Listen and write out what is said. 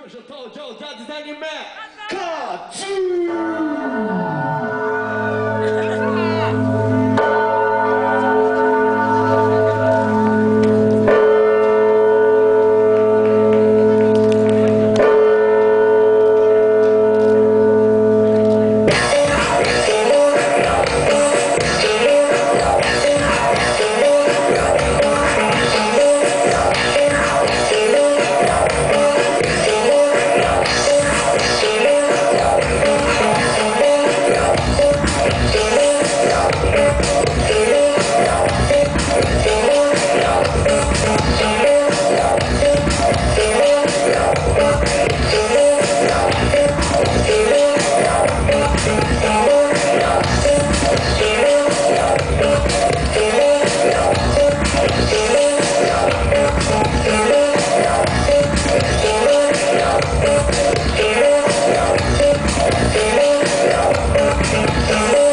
歌手登场，大家在里面，卡住。Música